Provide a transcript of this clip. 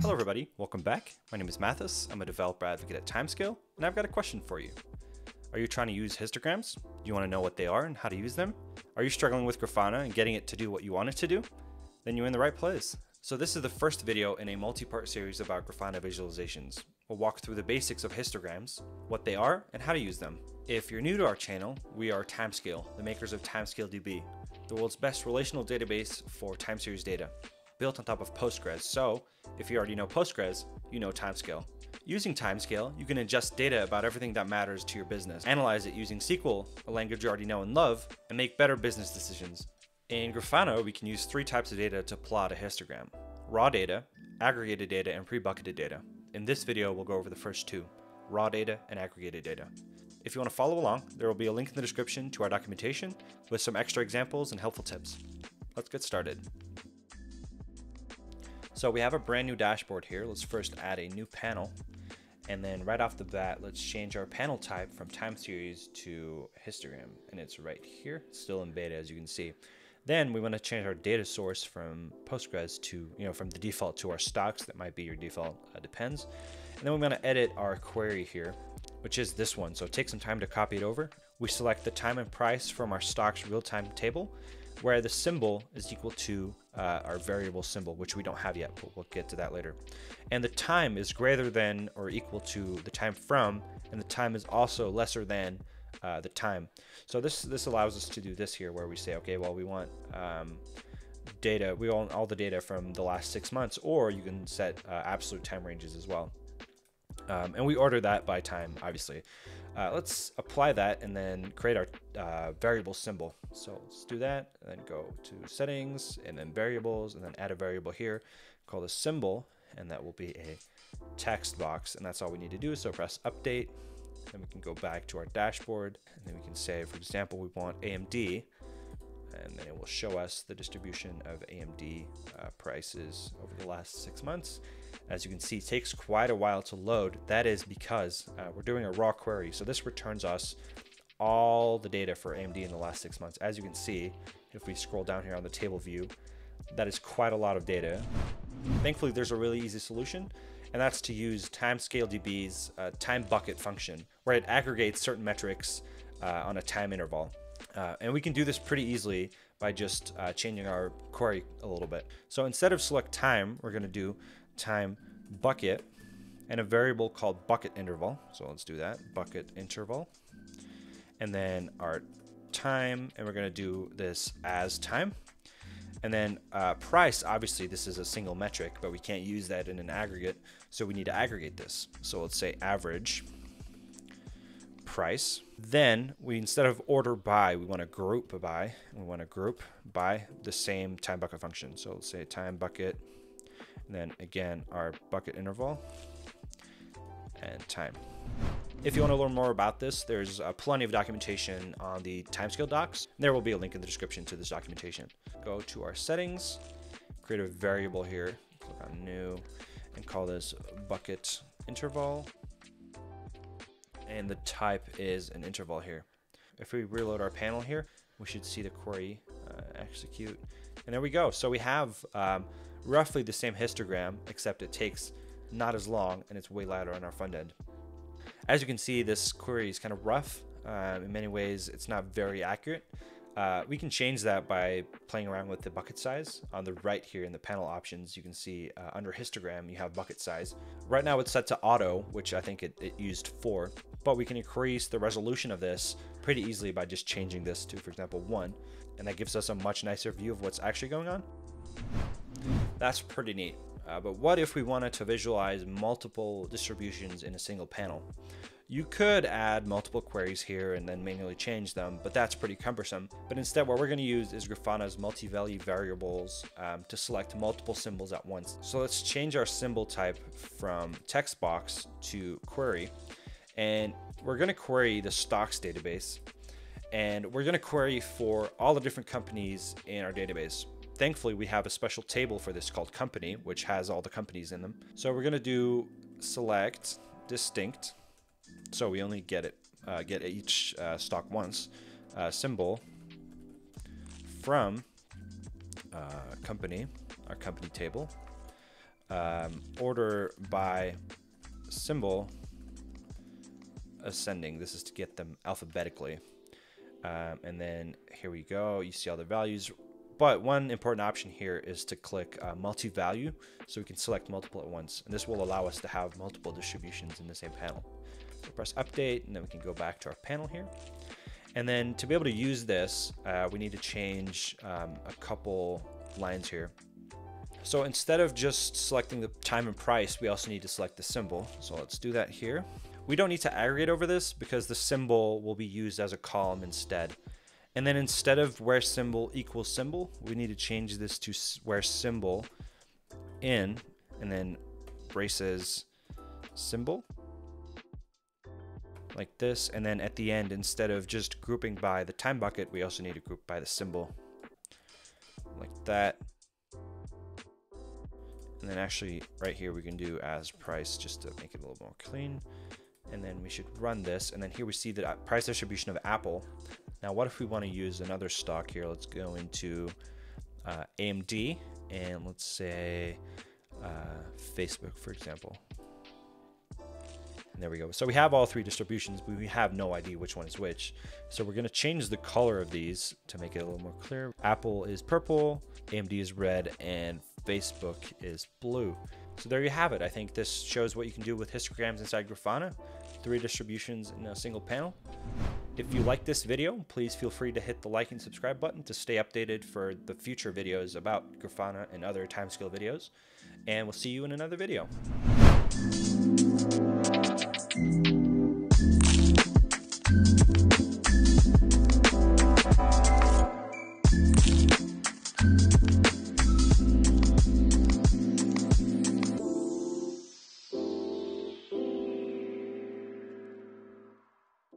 Hello everybody, welcome back. My name is Mathis. I'm a developer advocate at Timescale, and I've got a question for you. Are you trying to use histograms? Do you want to know what they are and how to use them? Are you struggling with Grafana and getting it to do what you want it to do? Then you're in the right place. So this is the first video in a multi-part series about Grafana visualizations. We'll walk through the basics of histograms, what they are, and how to use them. If you're new to our channel, we are Timescale, the makers of Timescale DB, the world's best relational database for time series data, built on top of Postgres. So if you already know Postgres, you know Timescale. Using Timescale, you can ingest data about everything that matters to your business, analyze it using SQL, a language you already know and love, and make better business decisions. In Grafana, we can use three types of data to plot a histogram. Raw data, aggregated data, and pre-bucketed data. In this video, we'll go over the first two, raw data and aggregated data. If you want to follow along, there will be a link in the description to our documentation with some extra examples and helpful tips. Let's get started. So we have a brand new dashboard here. Let's first add a new panel. And then right off the bat, let's change our panel type from time series to histogram. And it's right here, still in beta as you can see. Then we want to change our data source from Postgres to, you know, from the default to our stocks. That might be your default, uh, depends. And then we're going to edit our query here, which is this one. So take some time to copy it over. We select the time and price from our stocks real-time table, where the symbol is equal to uh, our variable symbol, which we don't have yet, but we'll get to that later. And the time is greater than or equal to the time from, and the time is also lesser than uh, the time. So this this allows us to do this here where we say, okay, well, we want um, data, we want all the data from the last six months, or you can set uh, absolute time ranges as well. Um, and we order that by time, obviously. Uh, let's apply that and then create our uh, variable symbol. So let's do that and then go to settings and then variables and then add a variable here called a symbol and that will be a text box and that's all we need to do. So press update then we can go back to our dashboard and then we can say, for example, we want AMD and then it will show us the distribution of AMD uh, prices over the last six months. As you can see, it takes quite a while to load. That is because uh, we're doing a raw query. So this returns us all the data for AMD in the last six months. As you can see, if we scroll down here on the table view, that is quite a lot of data. Thankfully, there's a really easy solution and that's to use TimescaleDB's uh, time bucket function, where it aggregates certain metrics uh, on a time interval. Uh, and we can do this pretty easily by just uh, changing our query a little bit. So instead of select time, we're going to do time bucket and a variable called bucket interval. So let's do that, bucket interval. And then our time, and we're going to do this as time. And then uh, price, obviously this is a single metric, but we can't use that in an aggregate. So we need to aggregate this. So let's say average price. Then we, instead of order by, we want to group by. We want to group by the same time bucket function. So let's say time bucket, and then again, our bucket interval and time. If you want to learn more about this, there's uh, plenty of documentation on the timescale docs. There will be a link in the description to this documentation. Go to our settings, create a variable here, click on new, and call this bucket interval. And the type is an interval here. If we reload our panel here, we should see the query uh, execute. And there we go. So we have um, roughly the same histogram, except it takes not as long and it's way louder on our front end. As you can see, this query is kind of rough. Uh, in many ways, it's not very accurate. Uh, we can change that by playing around with the bucket size. On the right here in the panel options, you can see uh, under histogram, you have bucket size. Right now it's set to auto, which I think it, it used four, but we can increase the resolution of this pretty easily by just changing this to, for example, one. And that gives us a much nicer view of what's actually going on. That's pretty neat. Uh, but what if we wanted to visualize multiple distributions in a single panel? You could add multiple queries here and then manually change them, but that's pretty cumbersome. But instead, what we're going to use is Grafana's multi-value variables um, to select multiple symbols at once. So let's change our symbol type from text box to query. And we're going to query the stocks database. And we're going to query for all the different companies in our database. Thankfully, we have a special table for this called company, which has all the companies in them. So we're going to do select distinct. So we only get it, uh, get each uh, stock once. Uh, symbol from uh, company, our company table, um, order by symbol ascending. This is to get them alphabetically. Um, and then here we go. You see all the values. But one important option here is to click uh, multi-value so we can select multiple at once. And this will allow us to have multiple distributions in the same panel. So press update and then we can go back to our panel here. And then to be able to use this, uh, we need to change um, a couple lines here. So instead of just selecting the time and price, we also need to select the symbol. So let's do that here. We don't need to aggregate over this because the symbol will be used as a column instead. And then instead of where symbol equals symbol, we need to change this to where symbol in and then braces symbol like this. And then at the end, instead of just grouping by the time bucket, we also need to group by the symbol like that. And then actually right here, we can do as price just to make it a little more clean. And then we should run this. And then here we see the uh, price distribution of Apple. Now, what if we want to use another stock here? Let's go into uh, AMD and let's say uh, Facebook, for example. And there we go. So we have all three distributions, but we have no idea which one is which. So we're going to change the color of these to make it a little more clear. Apple is purple, AMD is red, and Facebook is blue. So there you have it. I think this shows what you can do with histograms inside Grafana. Three distributions in a single panel. If you like this video, please feel free to hit the like and subscribe button to stay updated for the future videos about Grafana and other timescale videos. And we'll see you in another video.